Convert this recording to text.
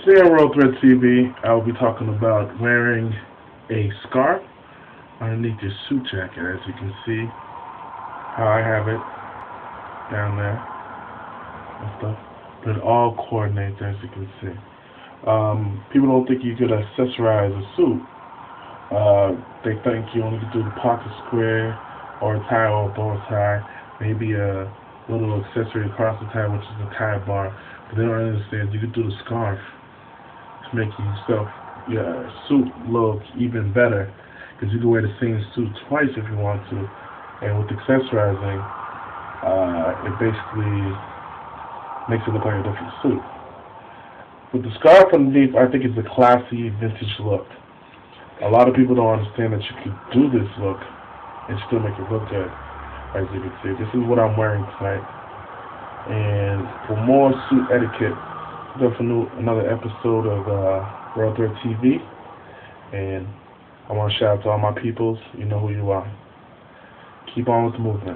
Today on Royal Thread TV, I will be talking about wearing a scarf underneath your suit jacket, as you can see how I have it down there and stuff. But it all coordinates, as you can see. Um, people don't think you could accessorize a suit. Uh, they think you only could do the pocket square or a tie or a bow tie, maybe a little accessory across the tie, which is a tie bar. But they don't understand you could do the scarf making yourself your suit look even better. Because you can wear the same suit twice if you want to. And with accessorizing uh, it basically makes it look like a different suit. With the scarf underneath I think it's a classy vintage look. A lot of people don't understand that you can do this look and still make it look good as you can see. This is what I'm wearing tonight. And for more suit etiquette Done for new, another episode of uh, Royal Thread TV, and I want to shout out to all my peoples. You know who you are. Keep on with the movement.